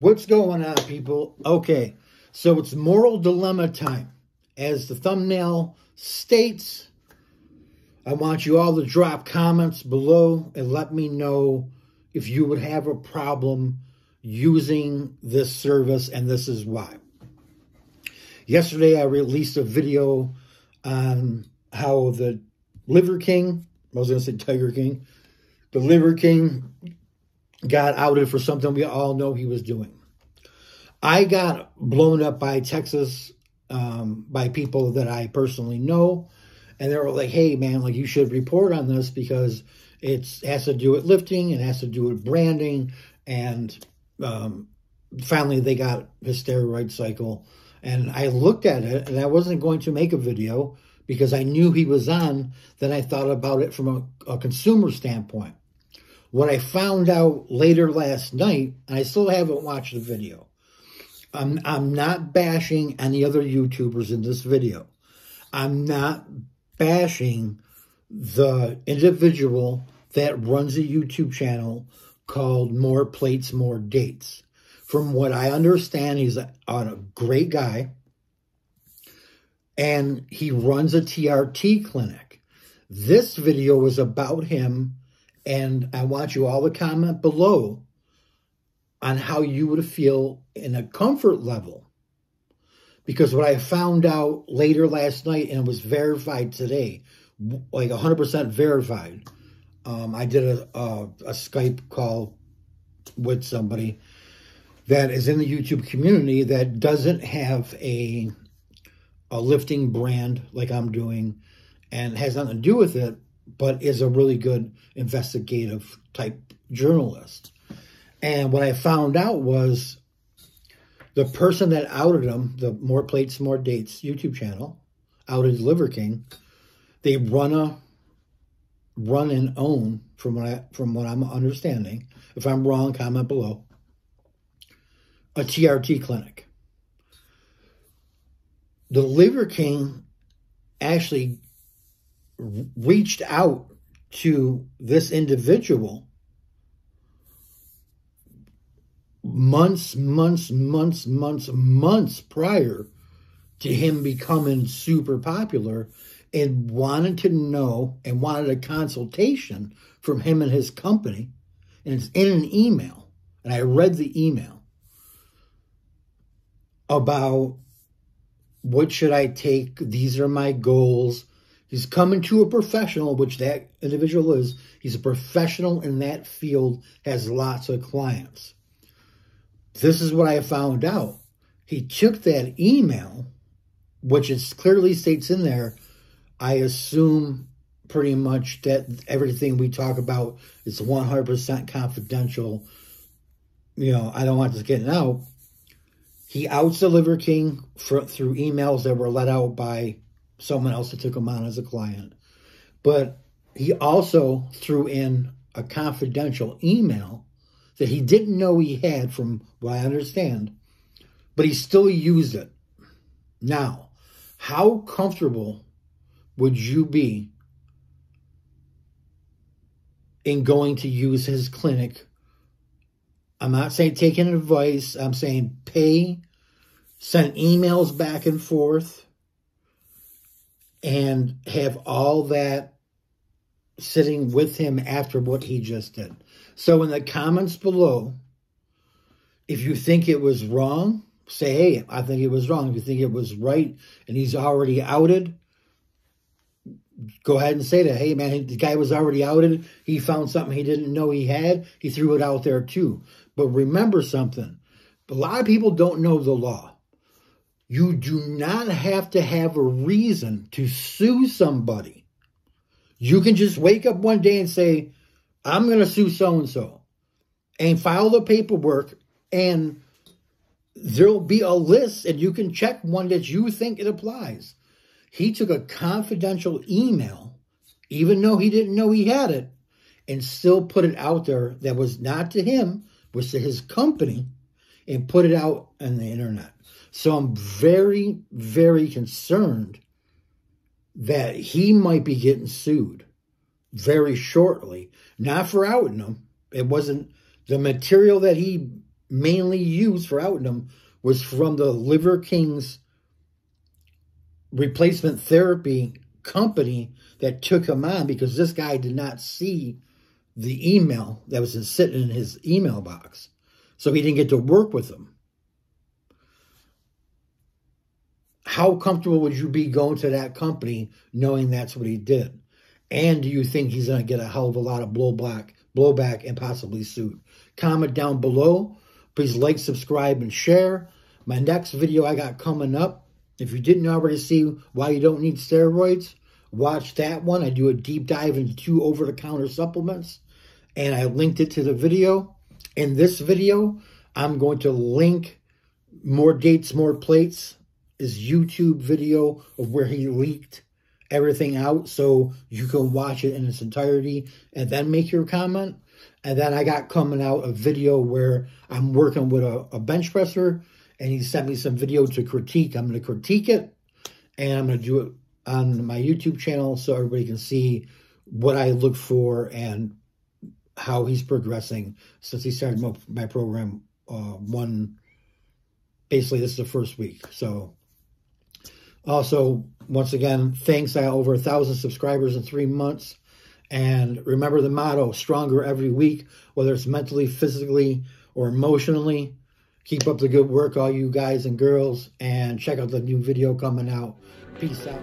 What's going on, people? Okay, so it's moral dilemma time. As the thumbnail states, I want you all to drop comments below and let me know if you would have a problem using this service, and this is why. Yesterday, I released a video on how the Liver King, I was going to say Tiger King, the Liver King got outed for something we all know he was doing. I got blown up by Texas um, by people that I personally know, and they were like, "Hey, man, like you should report on this because it has to do with lifting, it has to do with branding." And um, finally, they got his steroid cycle, and I looked at it, and I wasn't going to make a video because I knew he was on. Then I thought about it from a, a consumer standpoint. What I found out later last night, and I still haven't watched the video. I'm, I'm not bashing any other YouTubers in this video. I'm not bashing the individual that runs a YouTube channel called More Plates, More Dates. From what I understand, he's a, a great guy and he runs a TRT clinic. This video is about him and I want you all to comment below on how you would feel in a comfort level. Because what I found out later last night, and it was verified today, like 100% verified. Um, I did a, a, a Skype call with somebody that is in the YouTube community that doesn't have a a lifting brand like I'm doing and has nothing to do with it, but is a really good investigative type journalist. And what I found out was the person that outed him, the More Plates, More Dates YouTube channel, outed Liver King. They run a run and own from what I from what I'm understanding. If I'm wrong, comment below. A TRT clinic. The Liver King actually reached out to this individual months, months, months, months, months prior to him becoming super popular and wanted to know and wanted a consultation from him and his company. And it's in an email. And I read the email about what should I take? These are my goals. He's coming to a professional, which that individual is. He's a professional in that field, has lots of clients. This is what I found out. He took that email, which it clearly states in there. I assume pretty much that everything we talk about is 100% confidential. You know, I don't want this getting out. He outs the Liver King for, through emails that were let out by someone else that took him on as a client. But he also threw in a confidential email that he didn't know he had, from what I understand, but he still used it. Now, how comfortable would you be in going to use his clinic? I'm not saying taking advice, I'm saying pay, send emails back and forth, and have all that sitting with him after what he just did. So in the comments below, if you think it was wrong, say, hey, I think it was wrong. If you think it was right and he's already outed, go ahead and say that. Hey, man, the guy was already outed. He found something he didn't know he had. He threw it out there too. But remember something. A lot of people don't know the law. You do not have to have a reason to sue somebody. You can just wake up one day and say, I'm going to sue so and so and file the paperwork, and there'll be a list, and you can check one that you think it applies. He took a confidential email, even though he didn't know he had it, and still put it out there that was not to him, was to his company, and put it out on the internet. So I'm very, very concerned that he might be getting sued very shortly. Not for outing him. It wasn't the material that he mainly used for outing him was from the Liver Kings replacement therapy company that took him on because this guy did not see the email that was sitting in his email box. So he didn't get to work with them. How comfortable would you be going to that company knowing that's what he did? And do you think he's going to get a hell of a lot of blowback, blowback and possibly sued? Comment down below. Please like, subscribe, and share. My next video I got coming up, if you didn't already see why you don't need steroids, watch that one. I do a deep dive into two over-the-counter supplements, and I linked it to the video. In this video, I'm going to link more dates, more plates, his YouTube video of where he leaked everything out so you can watch it in its entirety and then make your comment. And then I got coming out a video where I'm working with a, a bench presser and he sent me some video to critique. I'm going to critique it and I'm going to do it on my YouTube channel so everybody can see what I look for and how he's progressing since he started my, my program uh, one, basically this is the first week. So also, once again, thanks. I have over a thousand subscribers in three months. And remember the motto, stronger every week, whether it's mentally, physically, or emotionally. Keep up the good work, all you guys and girls, and check out the new video coming out. Peace out.